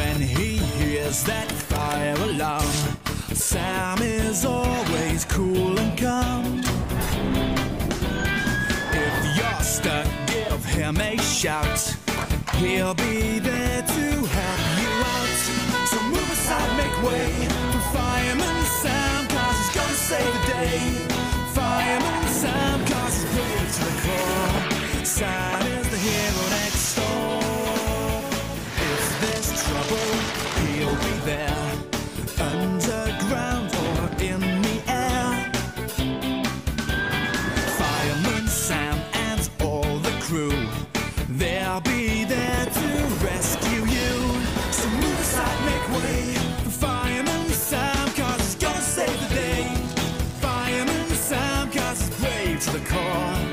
when he hears that fire alarm. Sam is always cool and calm. If you're stuck, give him a shout. He'll be there. Underground or in the air. Fireman Sam and all the crew. They'll be there to rescue you. So move aside, make way Fireman Sam, cause he's gonna save the day. Fireman Sam, cause he's brave to the core.